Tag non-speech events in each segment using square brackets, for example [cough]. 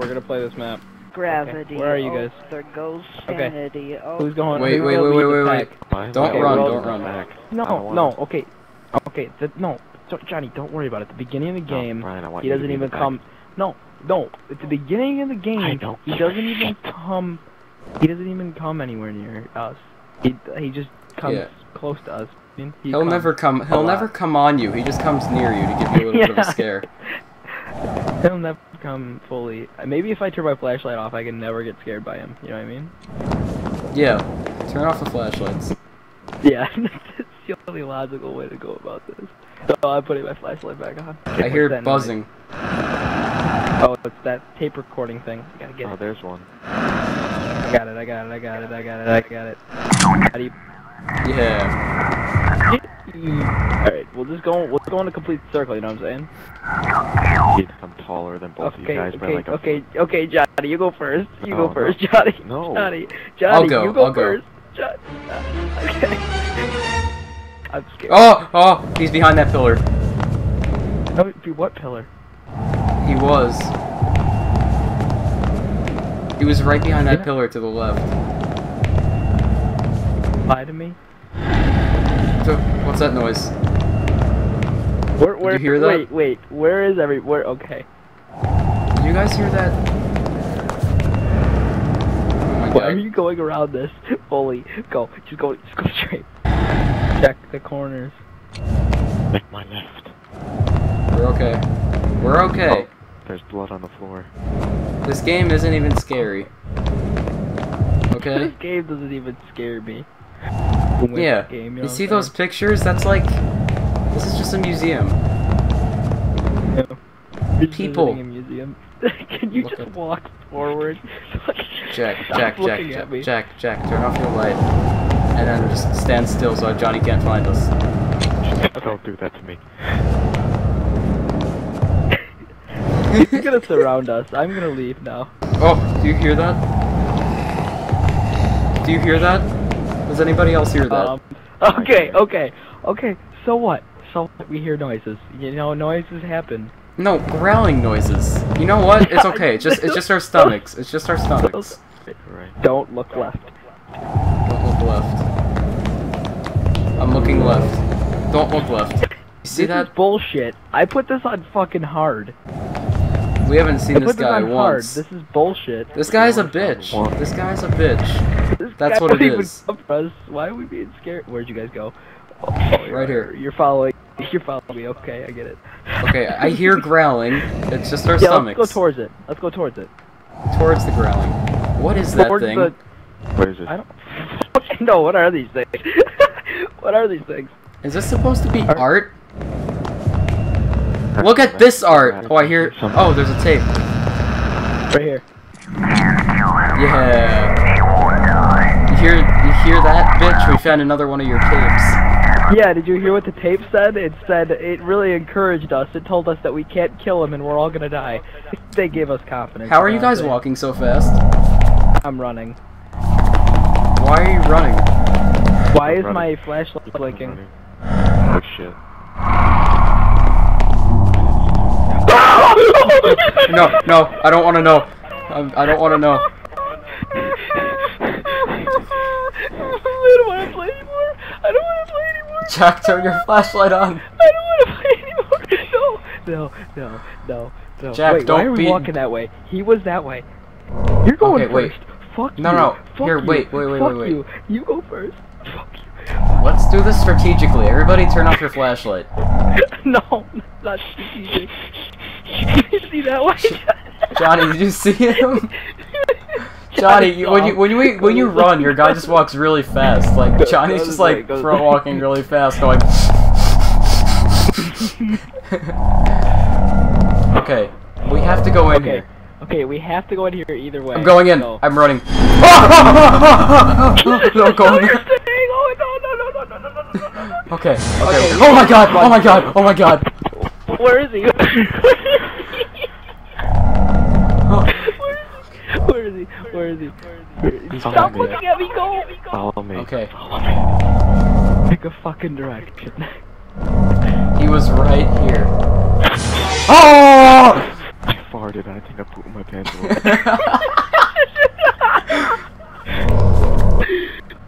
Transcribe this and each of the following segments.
we're gonna play this map. Gravity. Where are you oh, guys? There goes Okay. Oh, Who's going? Wait, who's wait, gonna wait, wait, wait, Don't why run, don't going run. back? No, no, okay, okay, the, no, so, Johnny, don't worry about it. At the beginning of the No, game, Ryan, I he doesn't even the back. come. No, no, at the beginning of the game, he doesn't even come. He doesn't even come anywhere near us. He he just comes Yeah. close to us. He He'll never come. He'll never come on you. He just comes near you to give you a little bit of a [laughs] scare. He'll never come fully. Maybe if I turn my flashlight off, I can never get scared by him. You know what I mean? Yeah. Turn off the flashlights. Yeah, [laughs] that's the only logical way to go about this. So I'm putting my flashlight back on. I hear What's that noise? buzzing. Oh, it's that tape recording thing. I gotta get Oh, it. there's one. I got it. I got it. I got it. I got it. I got it. How do you? Yeah. Alright, we'll just go. We'll go in a complete circle. You know what I'm saying? I'm taller than both of you guys by like a Okay. Okay. Johnny, you go first. You Oh, go first, no. Johnny. No. Johnny. Johnny, I'll go, you go I'll go. first. John. Okay. [laughs] I'm scared. Oh, oh, he's behind that pillar. Oh, no, be- what pillar? He was. He was right behind that Yeah. pillar to the left. Lie to me. So, what's that noise? Where? Where? hear that? Wait. Wait. Where is every? Where? Okay. Did you guys hear that? Oh my Why are you going around this [laughs] fully? Go. Just go. Just go straight. Check the corners. Make my left. We're okay. We're okay. Oh, there's blood on the floor. This game isn't even scary. Okay? [laughs] This game doesn't even scare me. With Yeah. this Game, you, know You what see I'm those pictures? That's like. This is just a museum. saying? Yeah. People. a museum. [laughs] Can you Look just at- walk forward? [laughs] Jack, Jack, Jack, Jack. Jack, Jack, turn off your light. And then just stand still so Johnny can't find us. [laughs] Don't do that to me. He's gonna surround us. I'm gonna leave now. Oh, do you hear that? Do you hear that? Does anybody else hear that? Um, okay, okay, okay. So what? So what? we hear noises. You know, noises happen. no, growling noises. You know what? It's [laughs] okay. It's just it's just our stomachs. It's just our stomachs. Don't look left. Don't look left. I'm looking left. Don't look left. You see this is that? bullshit. I put this on fucking hard. We haven't seen put this this guy on hard. once. This is bullshit. This guy's a bitch. one. This guy's a bitch. This That's what it is. wouldn't even is. come for us. Why are we being scared? Where'd you guys go? Oh, [laughs] Right here. You're following. You're following me. Okay, I get it. Okay, I hear [laughs] growling. It's just our Yeah, stomachs. let's go towards it. Let's go towards it. towards the growling. What is that towards thing? the. What is it? I don't. fucking [laughs] know. What are these things? what are these things? Is this supposed to be Art. art? That's Look at this art. Oh, I hear. Oh, there's a tape. Right here. Yeah. You hear? You hear that, bitch? We found another one of your tapes. Yeah, did you hear what the tape said? It said it really encouraged us. It told us that we can't kill him and we're all gonna die. [laughs] They gave us confidence. How are you know what I'm guys saying? walking so fast? I'm running. Why are you running? Why I'm is running. my flashlight blinking? Oh shit. No, no, I don't want to know. I'm, I don't want to know. I don't want to play anymore. I don't want to play anymore. Jack, turn your flashlight on. I don't want to play anymore. No, no, no, no, no. Jack, wait, don't why are we be- walking that way? He was that way. You're going Okay, wait. first. Fuck No, you. no. Fuck Here, you. wait, wait, wait, Fuck wait, wait. You. you go first. Fuck you. Let's do this strategically. Everybody, turn off your flashlight. [laughs] no, not strategic. [laughs] You see that one? Johnny, did you see him? [laughs] Johnny, you, when you when you when you run, your guy just walks really fast. Like Johnny's just like front [laughs] walking really fast, going. okay, we have to go in okay. here. Okay, we have to go in here either way. I'm going in. So. I'm running. no, go in. Okay. Okay. Oh my god! Oh my god! Oh my god! Where is he? Is he? Where is he? Where is he? He's Stop looking at me. Go. Follow me. Okay. Pick a fucking direction. He was right here. Oh! I farted. farted. I think I pooped my pants.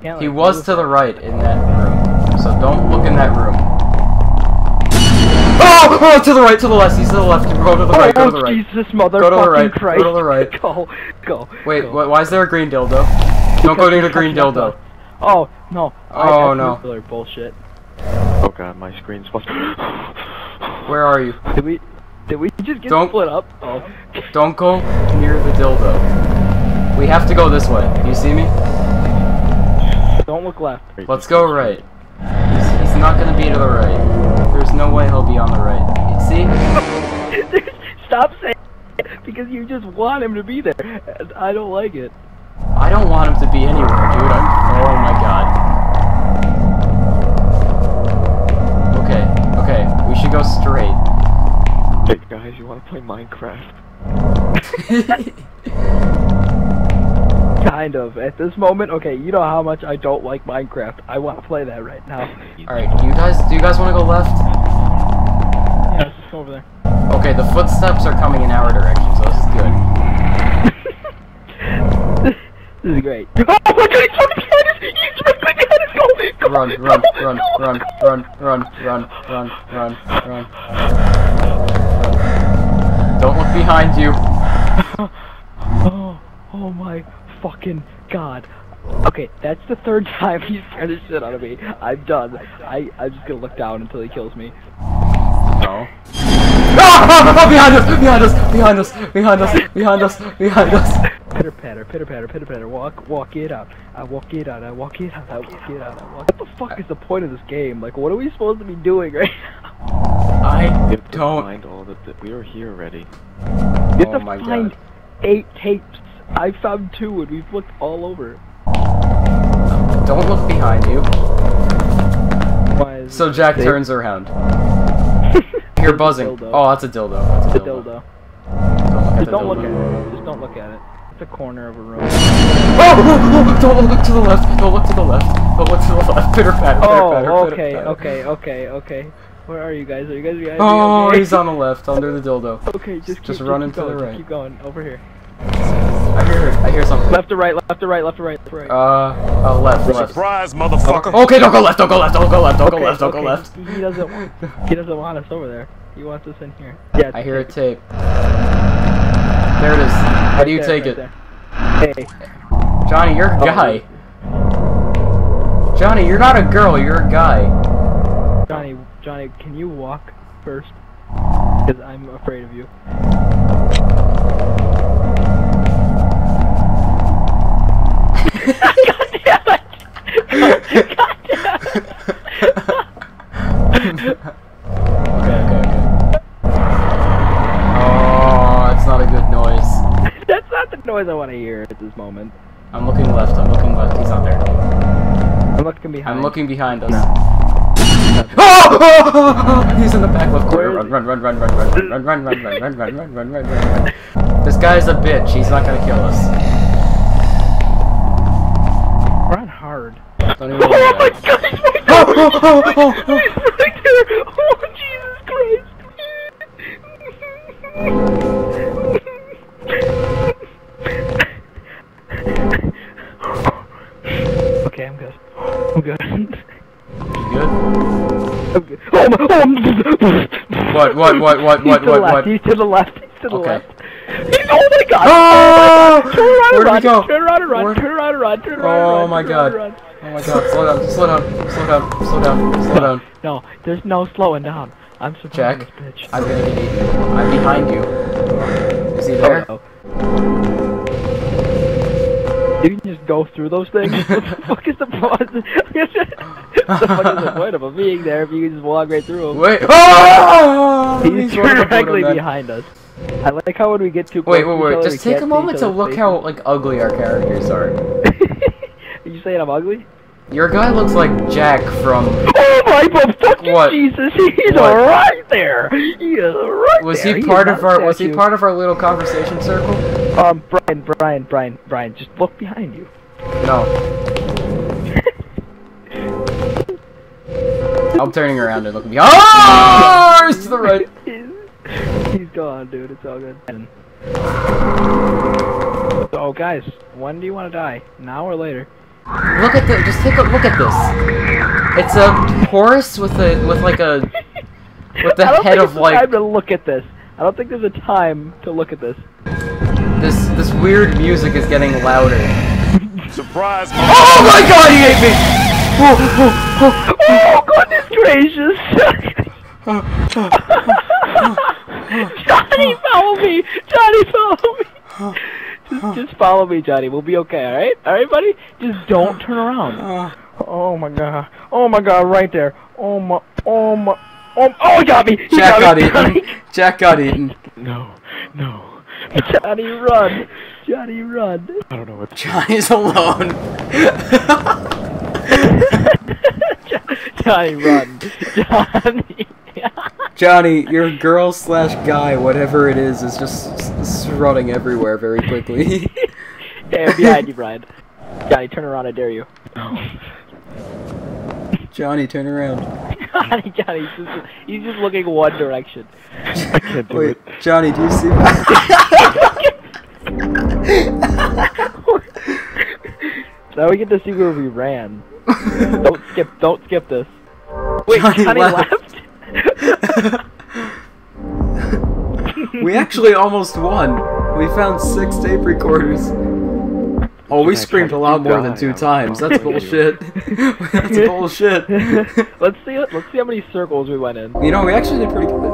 Can't [laughs] he was to the right in that room, so don't look in that room. Oh! oh to the right, to the left. He's to the left. Go to the right. Go oh, to the oh, right. Jesus, motherfucking Go to the right, go Christ. to the right. [laughs] Go, go. Wait, go. wh- why is there a green dildo? Don't go near the green dildo. Oh, no. Oh, no. bullshit. oh god, my screen's supposed [gasps] Where are you? Did we, did we just get Don't- split up? Oh. Don't go near the dildo. We have to go this way. You see me? Don't look left. Let's go right. He's, he's not gonna be to the right. There's no way he'll be on the right. See? [laughs] Stop saying it, because you just want him to be there. and I don't like it. I don't want him to be anywhere, dude. I'm. Oh my god. Okay, okay. We should go straight. Hey guys, you wanna play Minecraft? [laughs] Kind of. At this moment, okay, you know how much I don't like Minecraft. I want to play that right now. Alright, do you guys do you guys wanna go left? Yeah, let's just go over there. Okay, the footsteps are coming in our direction, so this is good. [laughs] this is great. [laughs] Oh my god, he's fucking behind us! He's right behind us! Go! go Run, run, go, run, go, run, go. run, run, run, run, run, run. Don't look behind you. [laughs] Oh, oh my fucking god. Okay, that's the third time he's scared the shit out of me. I'm done. I, I'm just gonna look down until he kills me. No. [laughs] Behind us! Behind us! Behind us! Behind us! Behind us! Behind us! Pitter patter, pitter patter, pitter patter, walk, walk it out. I walk it out, I walk it out, I walk it out, I walk What the fuck is the point of this game? Like, what are we supposed to be doing right now? I You don't. find all the. Th- we were here already. You have Oh to find god. eight tapes. I found two and we've looked all over. Don't look behind you. Why So Jack turns around. You're buzzing. Oh, that's a dildo. That's a dildo. dildo? Don't look at Just don't look at it. Just don't look at it. It's a corner of a room. Oh, oh, oh, don't look to the left. Don't look to the left. Don't look to the left. Pitter patter. Oh, okay, okay, okay, okay. Where are you guys? Are you guys behind Oh, me? Okay. he's on the left, under the [laughs] dildo. Okay, just Just run into the right. Keep going over here. I hear, something. Left to right, left to right, left to right, left to right. Uh, uh, left, left. Surprise, motherfucker! Okay, don't go left. Don't go left. Don't go left. Don't okay, go left. Don't okay. go left. He, he doesn't. want- He doesn't want us over there. He wants us in here. Yeah. I hear a tape. There it is. How do you there, take right it? there. Hey. Johnny, you're a Oh. guy. Johnny, you're not a girl. You're a guy. Johnny, Johnny, can you walk first? Because I'm afraid of you. God damn it! God damn it! Okay, okay, okay. Oh, that's not a good noise. That's not the noise I want to hear at this moment. I'm looking left. I'm looking left. He's not there. I'm looking behind. I'm looking behind us. No. Oh, oh, oh, oh, He's in the back left corner. Where Run, is run, run, run, run, run, run, run, run, run, run, run, run, run, run, run, run, run. This guy's a bitch. He's not gonna kill us. Run hard. Oh Don't even Oh my god! He's right Oh, there! oh, oh, oh, oh. He's right there! Oh Jesus Christ! okay, I'm good. I'm good. You good? I'm good. Oh my! Oh, What, what, what, what, He's what, to the what, left. what? He's to the left. He's to the Okay. left. He's, oh my god! Oh! Turn around Where'd and run! go? Turn around and run! Where- Turn around and run! Turn around and oh run. Oh my god. run. Oh my god, slow down, slow down, slow down, slow down, slow down. No, there's no slowing down. I'm surviving Jack, this bitch. I'm gonna get eaten. I'm behind you. Is he there? Oh. You can just go through those things. [laughs] what the fuck is the point? what [laughs] the fuck is the point of him being there if you can just walk right through them? Wait. Oh! He's one directly behind us. I like how when we get too close Wait, wait, wait. Just take a moment to look faces. how like ugly our characters are. Are you saying I'm ugly? Your guy looks like Jack from. Oh my but fucking What? Jesus! He's What? right there. He is right Was there. he is part not of our? Was he part of our little conversation circle? Um, Brian, Brian, Brian, Brian, just look behind you. No. I'm turning around and looking behind. Oh, he's to the right. [laughs] He's gone, dude. It's all good. So guys, when do you want to die? Now or later? Look at the. Just take a look at this. It's a horse with a with like a with the I don't head think of a like time to look at this. I don't think there's a time to look at this. this this weird music is getting louder. Surprise! Oh my god, he ate me! Oh, oh, Oh, oh goodness gracious! [laughs] [laughs] Johnny, follow me! Johnny, follow me! Just, just follow me, Johnny. We'll be okay, alright? Alright, buddy? Just don't turn around. oh. [sighs] Oh my god. Oh my god, right there. Oh my, oh my, oh, oh he got me! He Jack got me. eaten. [laughs] Jack got eaten. No, no. Johnny, run! Johnny, run! I don't know what. Johnny's alone. [laughs] Johnny, run! Johnny! Johnny, your girl slash guy, whatever it is, is just s- s- everywhere very quickly. [laughs] Hey, [laughs] behind you, Brian. Johnny, turn around, I dare you. Johnny, turn around. [laughs] Johnny, Johnny, he's just, he's just looking one direction. I can't do Wait, it. Johnny, do you see? Now we get to see where we ran. don't skip, don't skip this. Wait, Johnny Johnny, left. left? we actually almost won. We found six tape recorders. Oh, we screamed a lot more than two times. That's [laughs] bullshit. [laughs] That's bullshit. [laughs] let's see, let's see how many circles we went in. You know, we actually did pretty good.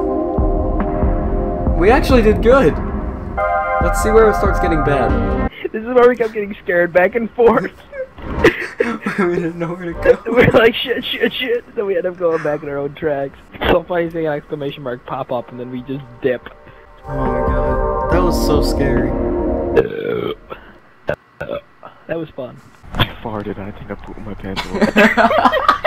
We actually did good. Let's see where it starts getting bad. This is where we kept getting scared back and forth. we didn't know where to go. we were like shit, shit, shit. So we end up going back in our own tracks. So funny seeing an exclamation mark pop up and then we just dip. Oh my god. That was so scary. Uh, uh, uh, that was fun. I farted. I think I pooped my pants. a little. [laughs]